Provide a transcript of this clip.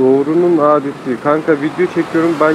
Doğrunun abisi. Kanka video çekiyorum ben